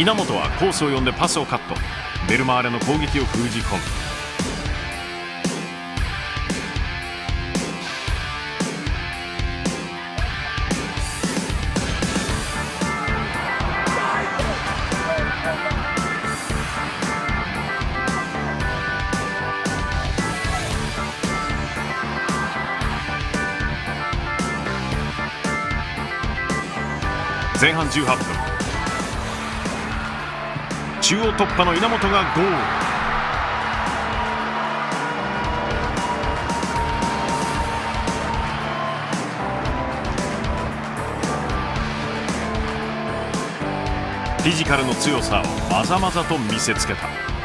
稲本はコースを読んでパスをカット。ベルマーレの攻撃を封じ込む。前半18分。中央突破の稲本がゴールフィジカルの強さをまざまざと見せつけた。